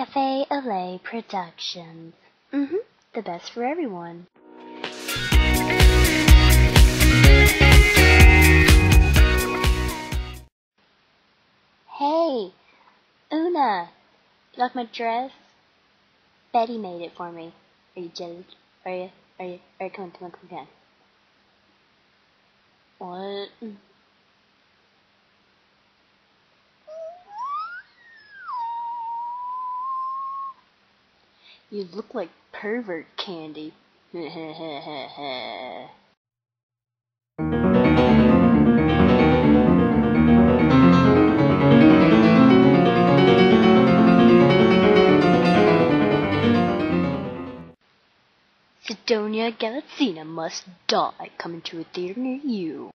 Cafe Olay Productions. Mm-hmm. The best for everyone. Hey, Oona, you like my dress? Betty made it for me. Are you jealous? Are you? Are you? Are you? Come on, come on, come on. What? You look like pervert candy. Sidonia Galatzina must die coming to a theater near you.